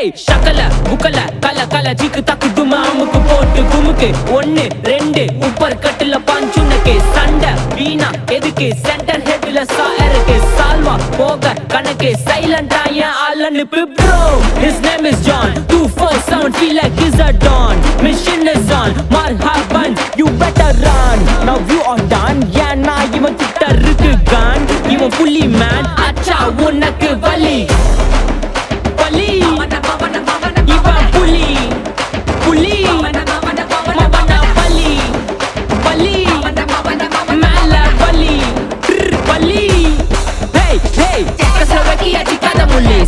ஏய் சக்கல புக்கல கல கல ஜிக்கு தக்கு துமா அமுக்கு போட்டு குமுக்கு. ஒன்னு ரெண்டு உப்பர் கட்டுல பஞ்சுனக்கு. சண்டை வீணா எதுக்கு? சென்டர் ஹெட்ல சாயருக்கு. சால்வா போக கணக்கு. சைலண்டா என் ஆள் அனுப்பு bro his name is John. 247 feel like he's a don. Mission is on. Marhaban you better run. Now you are done. ஏன்னா இவன் கிட்ட இருக்கு ali. Hey, hey, essa é a de cada mulher